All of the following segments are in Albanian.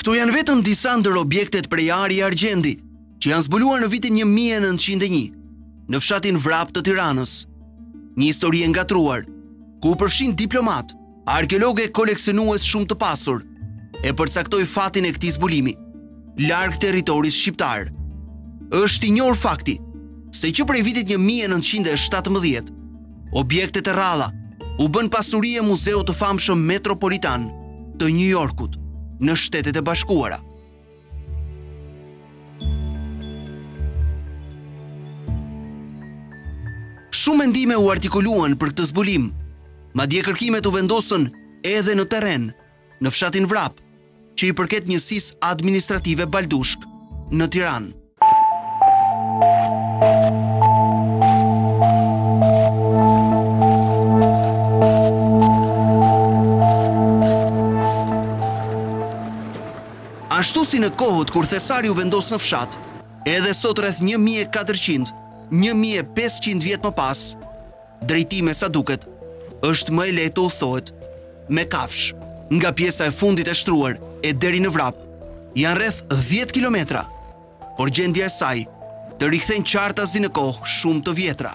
Këto janë vetëm disa ndër objektet prej ari e argjendi, që janë zbuluar në vitin 1901, në fshatin Vrap të Tiranës. Një histori e ngatërruar, ku u përfshinë diplomatë, arkeologë e koleksionues shumë të pasur, e përcaktoi fatin e këtij zbulimi. larg territorit shqiptar. Është i njohur fakti se që prej vitit 1917 objektet e rralla u bënë pasuri e muzeut të famshëm Metropolitan të New Yorkut në Shtetet e Bashkuara. Shumë mendime u artikuluan për këtë zbulim, madje kërkimet u vendosën edhe në terren në fshatin Vrap, që i përket njësisë administrative Baldushk në Tiranë. Ashtu si në kohët kur thesari u vendos në fshat, edhe sot rreth 1400, 1500 vjet më pas, Drejt tij me sa duket është më e lehtë të udhëtohet me kafshë. Nga pjesa e fundit e shtruar e deri në Vrap janë rreth 10 kilometra, por gjendja e saj të rikthen qartazi në kohë shumë të vjetra.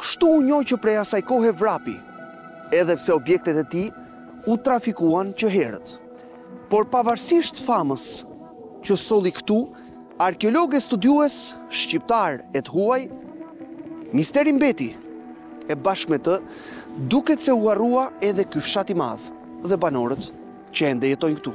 Kështu u njoh që prej asaj kohe Vrapi, edhe pse objektet e tij u trafikuan që herët. Por pavarësisht famës që solli këtu, arkeologë e studiues shqiptarë e të huaj, misteri mbeti e bashkë me të duket se u harrua edhe ky fshat i madh dhe banorët që ende jetojnë këtu.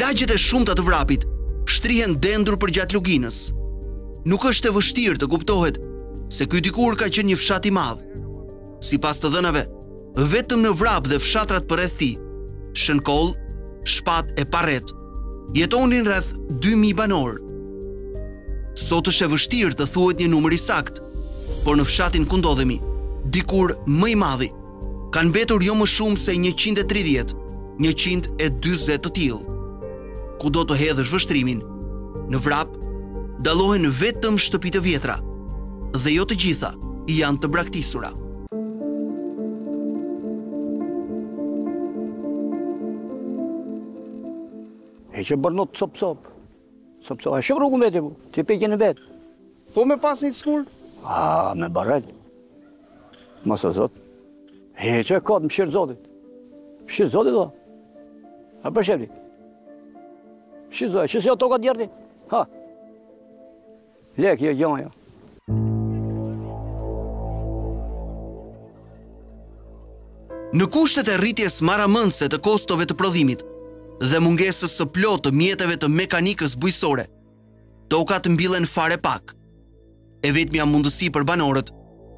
Lagjet e shumta të Vrapit shtrihen dendur përgjatë luginës. Nuk është e vështirë të kuptohet se ky dikur ka qenë një fshat i madh. Sipas të dhënave, vetëm në Vrap dhe fshatrat përreth tij, Shënkoll, Shpat e Parret, jetonin rreth 2000 banorë. Sot është e vështirë të thuhet një numër i saktë, por në fshatin ku ndodhemi, dikur më i madhi, Kanë mbetur jo më shumë se 130, 140 të tillë. Kudo të hedhësh vështrimin në Vrap, dallohen vetëm shtëpi të vjetra, dhe jo të gjitha janë të braktisura. Është bërë copë-copë. Sa pse, a shumë rrugën vetë ku, ti piqen vetë. Po me pas një të skur? A, me barrel. Mos o zot. He, që e ka n'mëshirë zotit. Shqit zotit do. A për shqipti. Shqit zotit, që si o toka djerrë. Ha. Lek jo gjonja. Në kushtet e rritjes marramendëse të kostove të prodhimit dhe mungesës së plotë të mjeteve të mekanikës bujqësore, tokat mbillen fare pak. E vetmja mundësi për banorët,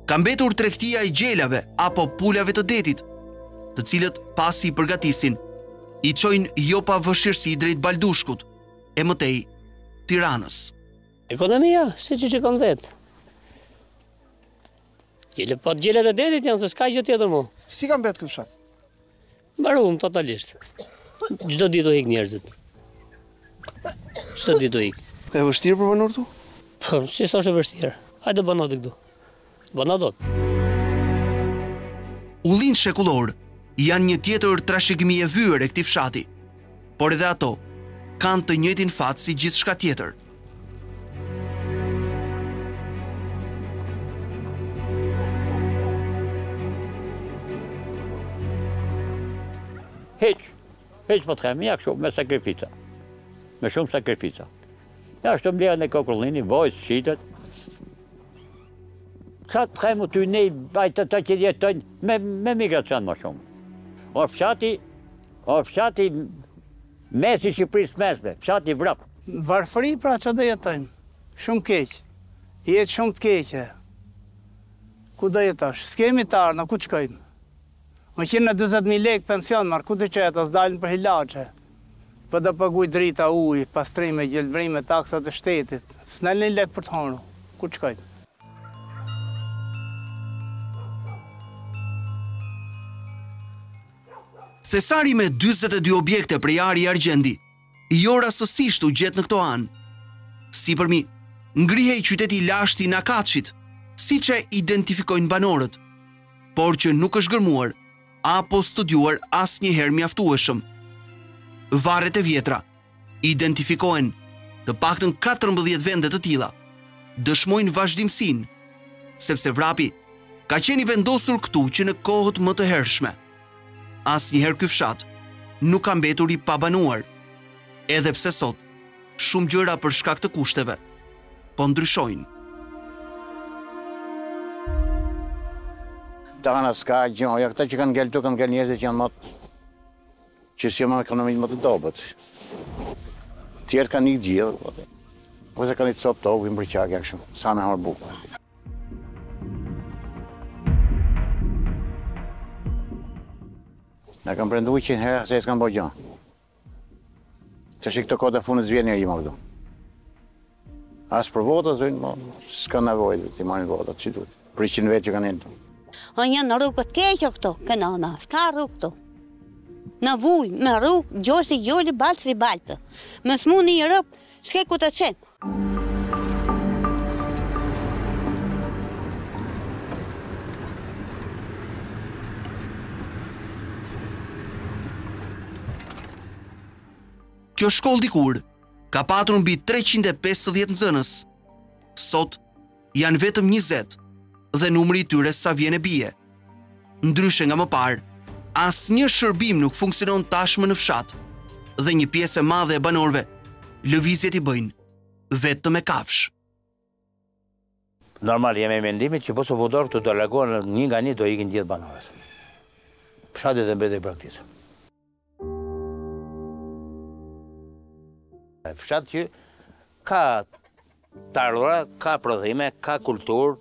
ka mbetur tregtia e gjelave apo pulave të detit, të cilët pasi i përgatisin, i çojnë jo pa vëshirësi drejt Baldushkut. e më tej Tiranës. Ekonomia, siç e shikon vetë. Gjele, po gjelat e detit janë, se s'ka gjë tjetër mu. Si ka mbetur ky fshat? Marum totalisht. Çdo ditë tu ik njerëzit. Gjdo ditë u hik. E vështirë për banorët ktu? Po, si s'osht e vështirë. Hajde bano ti këtu. Banon dot. Ullinjtë shekullorë janë një tjetër trashëgimi e vyer e këtij fshati, por edhe ato kanë të njëjtin fat si gjithçka tjetër. Heq, heq po të them, ja shumë, me sakrifica. Me shumë sakrifica. Ja është mbledhja e kokullinit, voji s'shitet. Ça të them ty unë tynej, të që jetojnë, me, me emigracion më shumë. Osh fshati, osh fshati, mesi Shqipërisë mesme, fshati Vrap. Varfëri pra ça do jetojmë, shumë keq, jetë shumë të keqe. Ku do jetosh, s'kemi tarë, na ku të shkojmë. Me thënë ne dyzet mijë lekë pension marr, ku t'i çesh, s'dalin për ilaçe. Po do paguaj drita, ujë, pastrime, gjelbrime, taksat e shtetit. S'na lënë lekë për të honër. Ku të shkojmë? Thesari me dyzet e dy objekte prej ari e argjendi. jo rastësisht u gjet në këto anë. Sipërmi ngrihej qyteti i lashtë i Nakaçit, siç e identifikojnë banorët, por që nuk është gërmuar apo studiuar asnjëherë mjaftueshëm. Varret e vjetra identifikohen të paktën 14 vende të tilla, dëshmojnë vazhdimësinë, sepse Vrapi ka qenë i vendosur këtu që në kohët më të hershme. Asnjëherë ky fshat nuk ka mbetur i pabanuar, edhe pse sot shumë gjëra për shkak të kushteve po ndryshojnë. Tani s'ka gjo, ja këta që kanë ngel këtu kanë ngel njerëzit që janë ma të, që si me ekonomi ma të dobët. Të tjerët kanë ik gjithë, po se kanë një copë tokë, vinë për qakë, janë shumë, sa me hongër bukë. Na kam prendu i qenë herë, se e s'kam bo gjo. Që thu këto kota fundit s'vjen njeri ma këtu. As për vota s'vjen, ma, s'ka nevojë dhe t'i marrin vota, që du. Për i qenë vetë që kanë jenë. A jemi në rrugë të keqe këtu, ktu na s'ka rrugë këtu. Na vujmë, me rrugë, gjojë si gjojë, baltë si baltë. Me u smu një rob, S'ke ku ta çosh. Kjo shkollë dikur ka patur mbi 350 nxënës. Sot janë vetëm 20 dhe numri i tyre sa vjen e bie. Ndryshe nga më parë, asnjë shërbim nuk funksionon tashmë në fshat dhe një pjesë e madhe e banorëve lëvizjet i bëjnë vetëm me kafshë. Normal, jemi të mendimit që po s'u vu dorë do largohen një nga një do ikin gjithë banorët. Fshati do mbetet i braktisur. Fshat që ka të ardhura, ka prodhime, ka kulturë,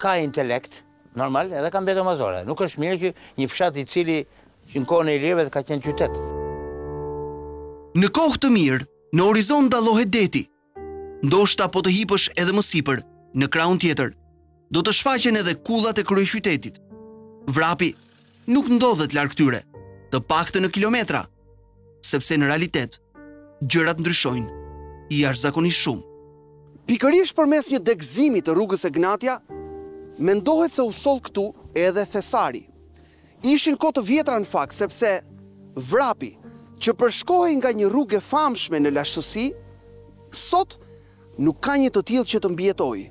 ka intelekt, normal, edhe ka mbetur mas dore. Nuk është mirë që një fshat i cili që në kohën e ilirëve ka qenë qytet. Në kohë të mirë, në horizont dallohet deti, Ndoshta po të hipësh edhe më sipër, në krahun tjetër, do të shfaqen edhe kullat e kryeqytetit. Vrapi nuk ndodhet larg tyre, të paktën në kilometra, sepse në realitet gjërat ndryshojnë jashtëzakonisht shumë. Pikërisht përmes një degëzimi të rrugës Egnatia, mendohet se u soll këtu edhe thesari. Ishin kohë të vjetra në fakt, sepse Vrapi, që përshkohej nga një rrugë e famshme në lashtësi, sot nuk ka një të tillë që të mbijetojë.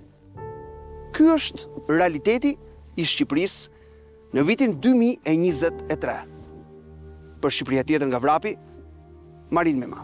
Ky është realiteti i Shqipërisë në vitin dy mijë e njëzet e tre. Për Shqipëria tjetër nga Vrapi, Marin Mema.